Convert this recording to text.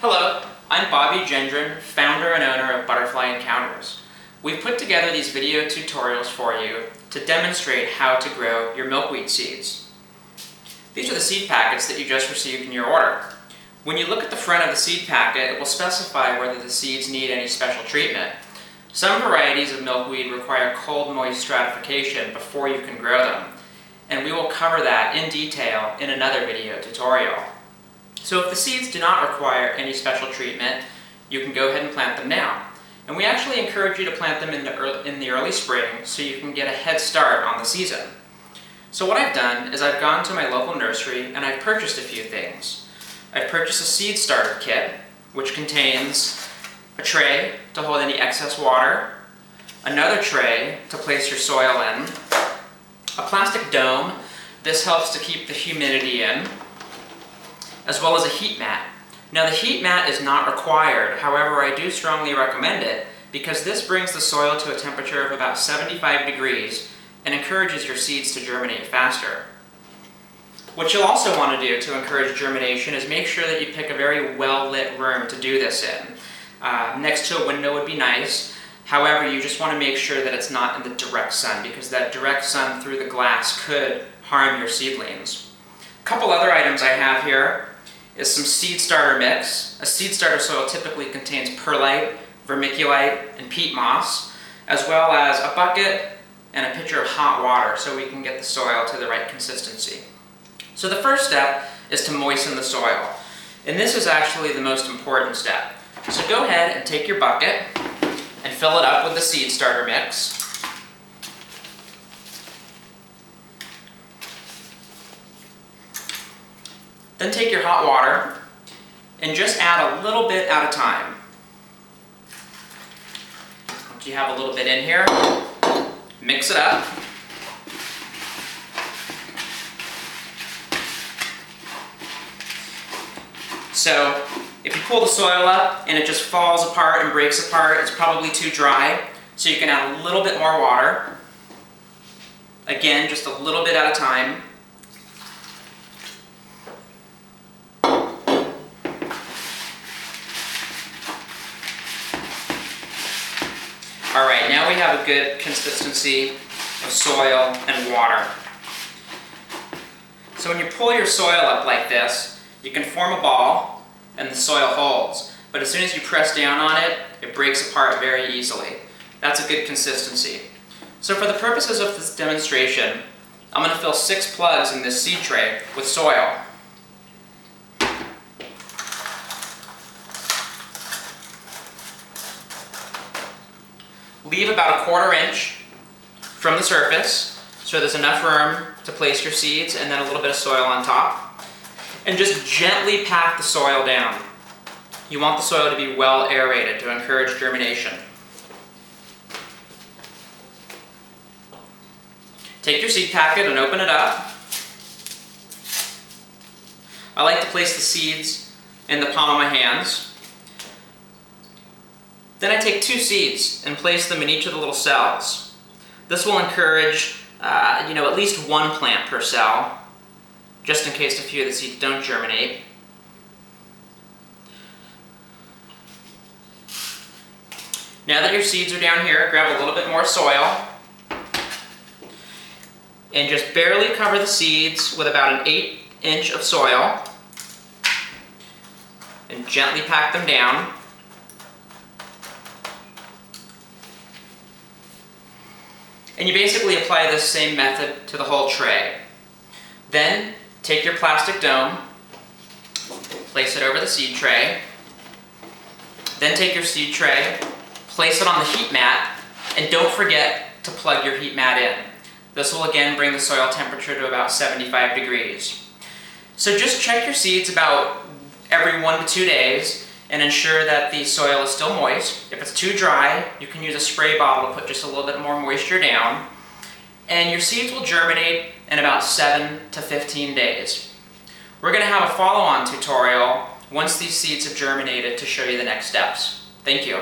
Hello, I'm Bobby Gendron, founder and owner of Butterfly Encounters. We've put together these video tutorials for you to demonstrate how to grow your milkweed seeds. These are the seed packets that you just received in your order. When you look at the front of the seed packet, it will specify whether the seeds need any special treatment. Some varieties of milkweed require cold moist stratification before you can grow them, and we will cover that in detail in another video tutorial. So if the seeds do not require any special treatment, you can go ahead and plant them now. And we actually encourage you to plant them in the, early, in the early spring so you can get a head start on the season. So what I've done is I've gone to my local nursery and I've purchased a few things. I've purchased a seed starter kit, which contains a tray to hold any excess water, another tray to place your soil in, a plastic dome, this helps to keep the humidity in, as well as a heat mat. Now the heat mat is not required, however I do strongly recommend it because this brings the soil to a temperature of about 75 degrees and encourages your seeds to germinate faster. What you'll also want to do to encourage germination is make sure that you pick a very well-lit room to do this in. Uh, next to a window would be nice, however you just want to make sure that it's not in the direct sun because that direct sun through the glass could harm your seedlings. A couple other items I have here is some seed starter mix. A seed starter soil typically contains perlite, vermiculite, and peat moss, as well as a bucket and a pitcher of hot water so we can get the soil to the right consistency. So the first step is to moisten the soil. And this is actually the most important step. So go ahead and take your bucket and fill it up with the seed starter mix. Then take your hot water and just add a little bit at a time. Once you have a little bit in here, mix it up. So if you pull the soil up and it just falls apart and breaks apart, it's probably too dry. So you can add a little bit more water. Again, just a little bit at a time. All right, now we have a good consistency of soil and water. So when you pull your soil up like this, you can form a ball and the soil holds. But as soon as you press down on it, it breaks apart very easily. That's a good consistency. So for the purposes of this demonstration, I'm going to fill six plugs in this seed tray with soil. Leave about a quarter inch from the surface so there's enough room to place your seeds and then a little bit of soil on top. And just gently pack the soil down. You want the soil to be well aerated to encourage germination. Take your seed packet and open it up. I like to place the seeds in the palm of my hands. Then I take two seeds and place them in each of the little cells. This will encourage, uh, you know, at least one plant per cell, just in case a few of the seeds don't germinate. Now that your seeds are down here, grab a little bit more soil and just barely cover the seeds with about an 8 inch of soil and gently pack them down. And you basically apply this same method to the whole tray. Then take your plastic dome, place it over the seed tray, then take your seed tray, place it on the heat mat, and don't forget to plug your heat mat in. This will again bring the soil temperature to about 75 degrees. So just check your seeds about every one to two days and ensure that the soil is still moist. If it's too dry, you can use a spray bottle to put just a little bit more moisture down. And your seeds will germinate in about 7 to 15 days. We're going to have a follow-on tutorial once these seeds have germinated to show you the next steps. Thank you.